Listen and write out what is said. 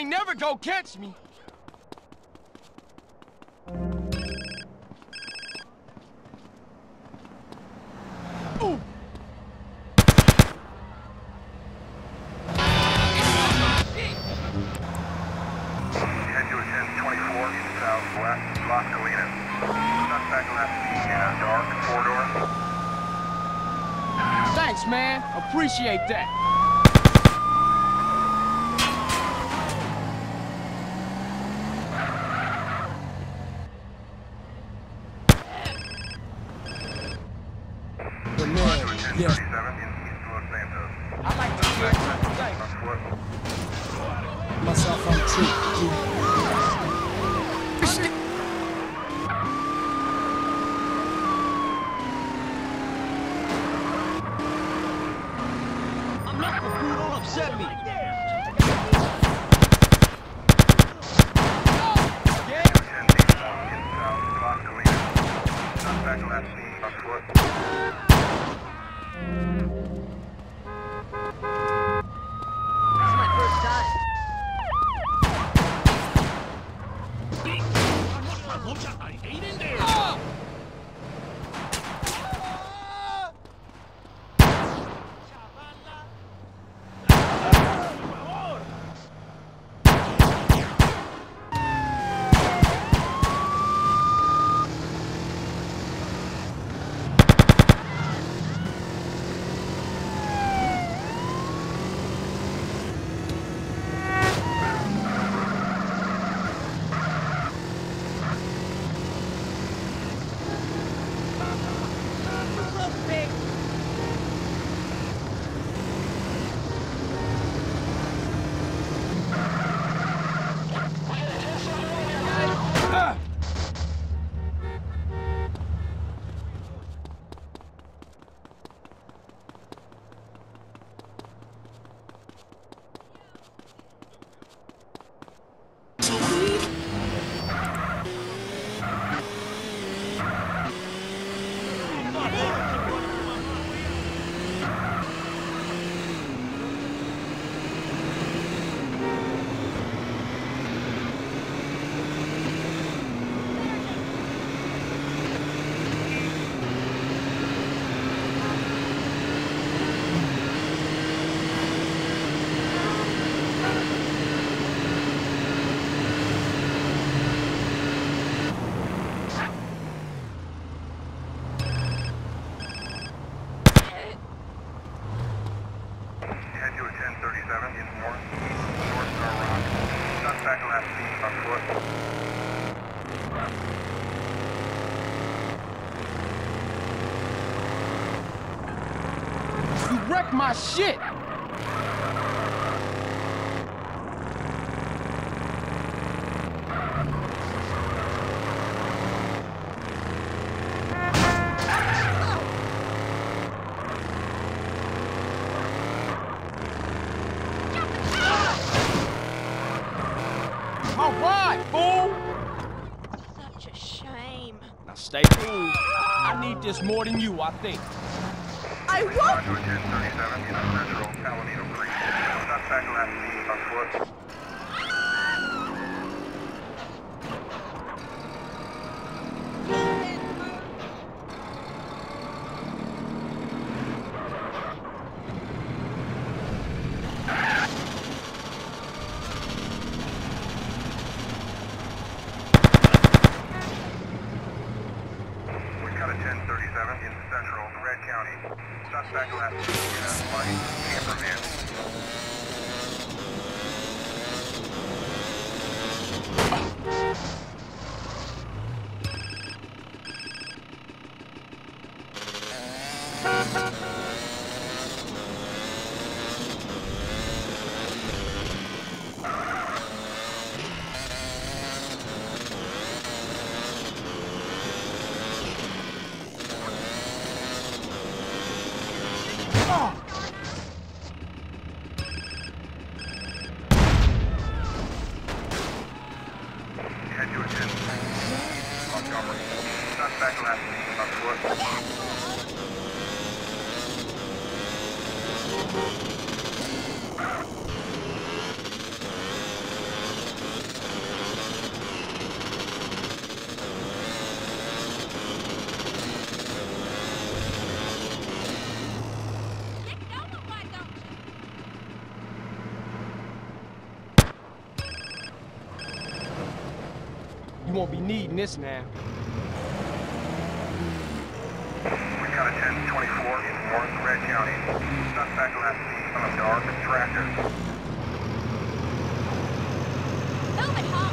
ain't never go catch me. Ooh. Head to a 1024 southwest Las Colinas. Suspect left in a dark four-door. Thanks, man. Appreciate that. But man, yeah, 1037 in East Los Santos. I like to hear Thanks. On foot. Myself on. I'm not the fool. Upset me. Yeah? 1081 in south Las Colinas. こっちゃあねんだ You wrecked my shit. My ride, fool! Such a shame. Now stay cool. I need this more than you, I think. I On won't! Suspect left in a white camper van. Won't be needing this now. We got a 1024 in North Red County. Suspect last seen on a dark tractor. Move it, Hawk,